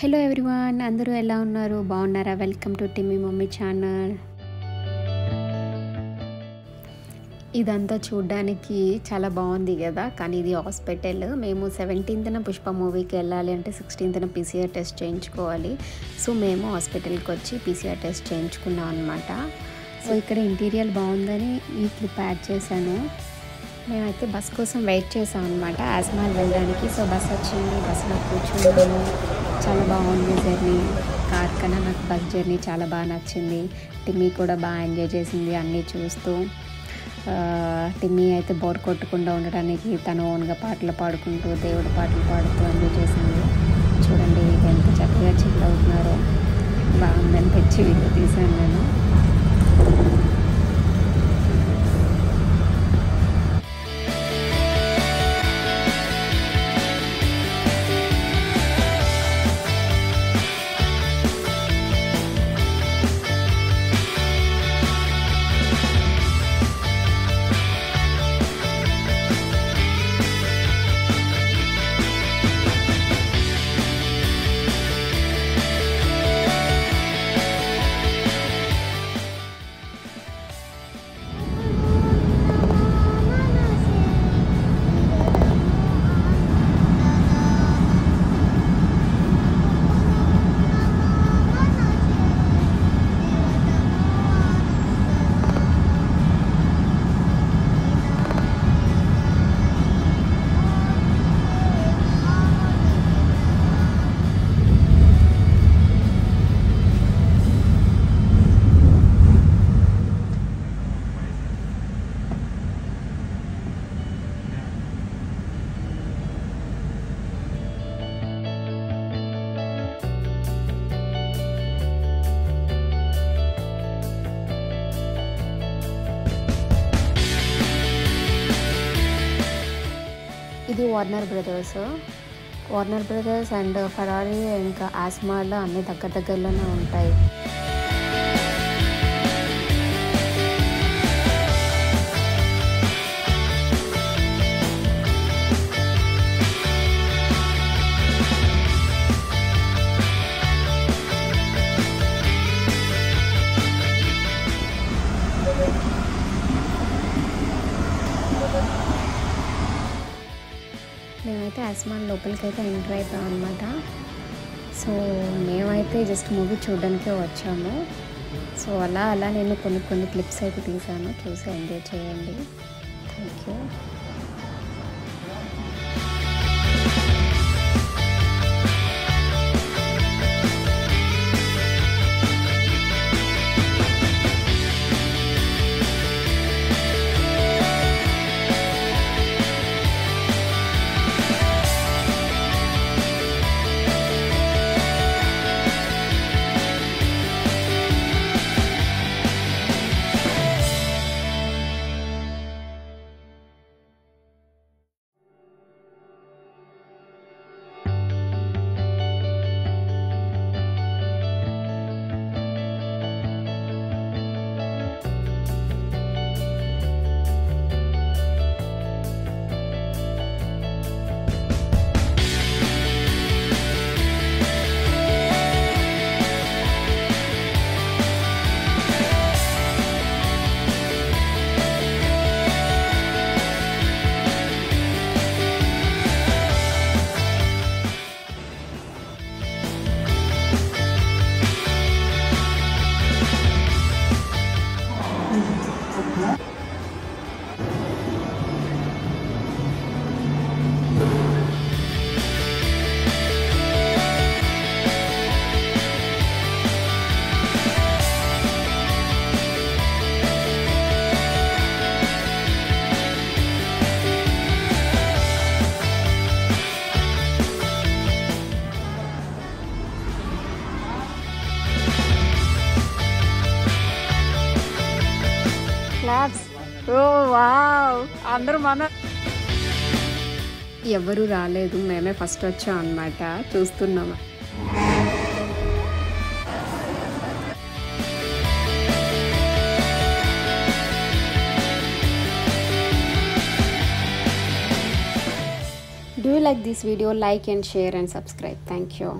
Hello everyone అందరూ ఎలా ఉన్నారు? బాగున్నారా? Welcome to Timmy mummy channel. ఇదంతా చూడ్డానికి చాలా బాగుంది కదా? కానీ ఇది హాస్పిటల్. మేము సెవెంటీన్త్న పుష్ప మూవీకి వెళ్ళాలి అంటే సిక్స్టీన్త్న పీసీఆర్ టెస్ట్ చేయించుకోవాలి. సో మేము హాస్పిటల్కి వచ్చి పీసీఆర్ టెస్ట్ చేయించుకున్నాం అనమాట సో ఇక్కడ ఇంటీరియర్ బాగుందని ఈ క్లిప్ యాడ్ చేశాను. మేమైతే బస్ కోసం వెయిట్ చేసాం అనమాట ఆస్మాల్ వెళ్ళడానికి సో బస్ వచ్చింది బస్సులో కూర్చున్నాము. చాలా బాగుంది జర్నీ కార్ కన్నా నాకు బస్ జర్నీ చాలా బాగా నచ్చింది. టిమ్మీ కూడా బాగా ఎంజాయ్ చేసింది అన్నీ చూస్తూ. టిమ్మీ అయితే బోర్ కొట్టకుండా ఉండడానికి తను ఓన్గా పాటలు పాడుకుంటూ దేవుడి పాటలు పాడుతూ ఎంజాయ్ చేసింది. చూడండి ఎంత చక్కగా చిల్ అవుతున్నారో. బాగుందని తెచ్చి వీడియో తీశాను నేను. ఇది Warner Brothers Warner Brothers and Ferrari ఇంకా ఆస్మాలో అన్ని దగ్గర దగ్గరలోనే ఉంటాయి. మేమైతే అస్మాన్ లోపలికి అయితే ఎంటర్ అవుతాం అనమాట సో మేమైతే జస్ట్ మూవీ చూడడానికే వచ్చాము. సో అలా అలా నేను కొన్ని కొన్ని క్లిప్స్ అయితే తీసాను చూసి ఎంజాయ్ చేయండి. Thank you oh wow oh, అందరూ మన ఎవరు రాలేదు. మేమే ఫస్ట్ వచ్చాం అన్నమాట. చూస్తున్నాము do like this video like and share and subscribe thank you